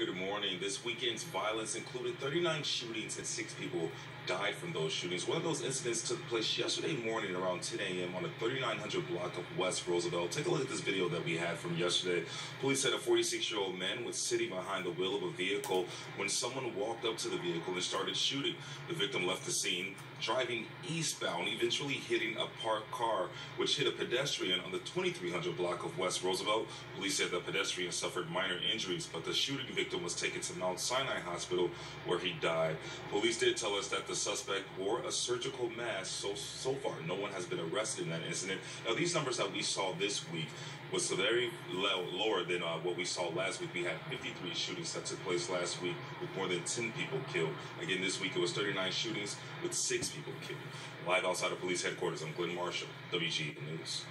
Good morning. This weekend's violence included 39 shootings and six people died from those shootings. One of those incidents took place yesterday morning around 10 a.m. on the 3900 block of West Roosevelt. Take a look at this video that we had from yesterday. Police said a 46-year-old man was sitting behind the wheel of a vehicle when someone walked up to the vehicle and started shooting. The victim left the scene, driving eastbound, eventually hitting a parked car, which hit a pedestrian on the 2300 block of West Roosevelt. Police said the pedestrian suffered minor injuries, but the shooting victim was taken to Mount Sinai Hospital where he died. Police did tell us that the suspect wore a surgical mask. So so far, no one has been arrested in that incident. Now, these numbers that we saw this week was very low, lower than uh, what we saw last week. We had 53 shootings that took place last week with more than 10 people killed. Again, this week it was 39 shootings with six people killed. Live outside of police headquarters, I'm Glenn Marshall, WGN News.